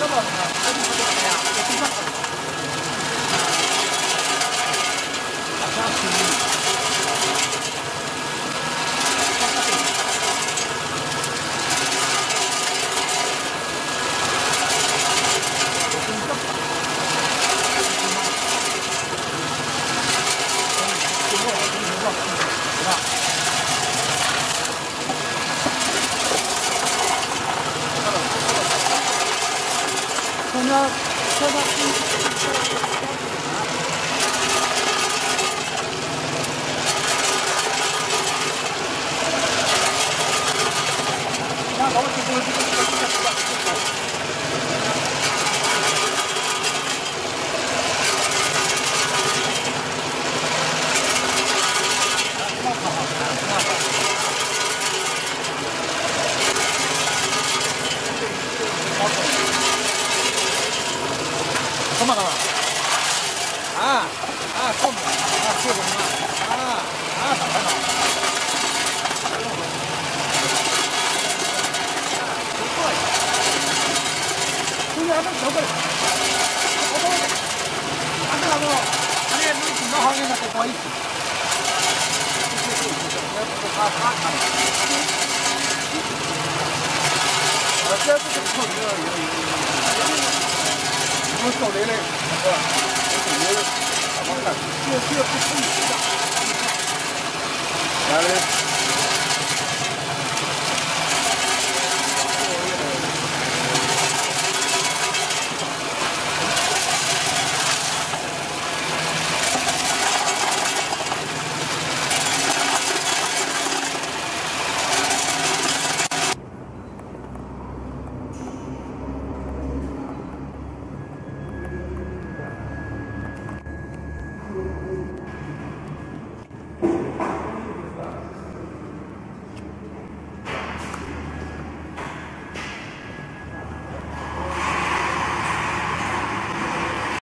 那车上。那老师，这个这个这个这个。干嘛干嘛？啊啊，干嘛？啊，做什么？啊啊，打开了。兄弟，俺们走过来。我帮你。俺们那个，俺们能听到好点，那不好意思。他他他。呃，这这个臭鱼有有有。我手雷嘞，是吧？我手雷嘞，怎么看？这这不可以的。来嘞。